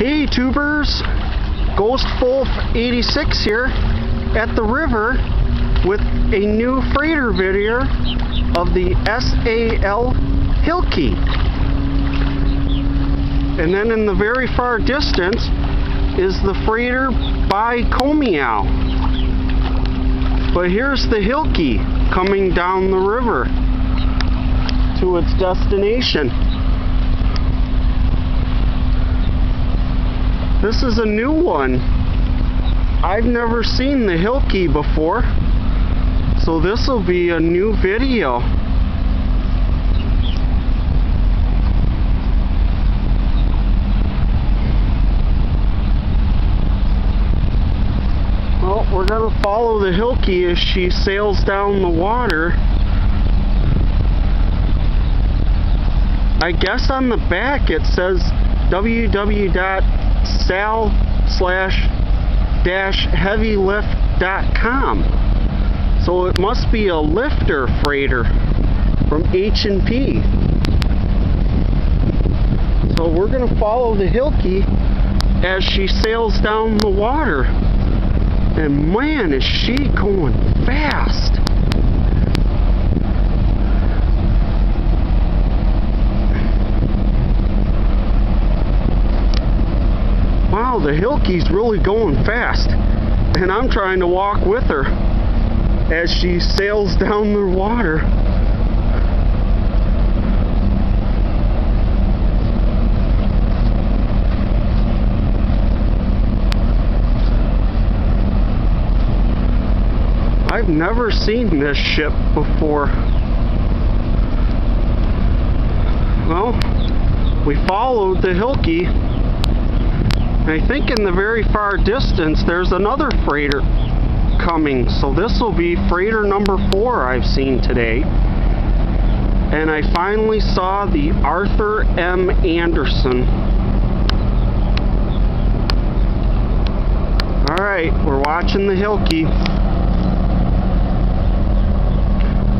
Hey tubers, Ghost Wolf 86 here at the river with a new freighter video of the SAL Hilke. And then in the very far distance is the freighter by Comiao. But here's the Hilke coming down the river to its destination. This is a new one. I've never seen the Hilke before. So this will be a new video. Well, we're going to follow the Hilke as she sails down the water. I guess on the back it says www.sal slash dash heavylift.com. So it must be a lifter freighter from H&P. So we're going to follow the Hilke as she sails down the water. And man, is she going fast. The Hilke's really going fast. And I'm trying to walk with her as she sails down the water. I've never seen this ship before. Well, we followed the Hilke. I think in the very far distance there's another freighter coming. So this will be freighter number four I've seen today. And I finally saw the Arthur M. Anderson. Alright, we're watching the Hilke.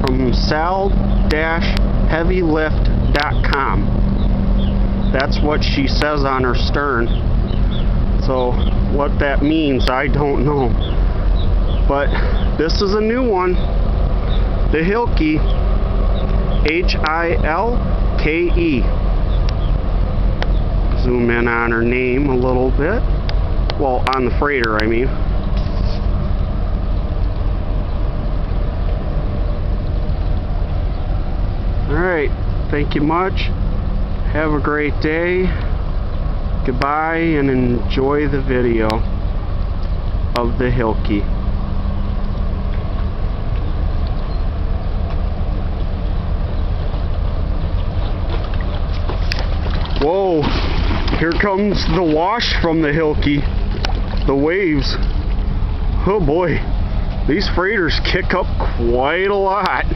from sal-heavylift.com. That's what she says on her stern. So what that means, I don't know. But this is a new one. The Hilke. H-I-L-K-E. Zoom in on her name a little bit. Well, on the freighter, I mean. Alright, thank you much. Have a great day. Goodbye and enjoy the video of the Hilke. Whoa, here comes the wash from the Hilke. The waves. Oh boy, these freighters kick up quite a lot.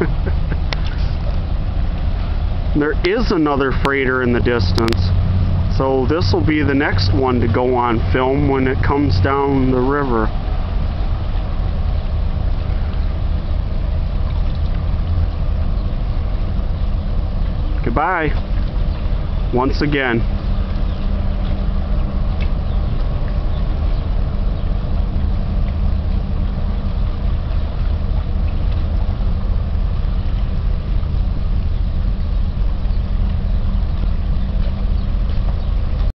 there is another freighter in the distance. So this will be the next one to go on film when it comes down the river. Goodbye. Once again.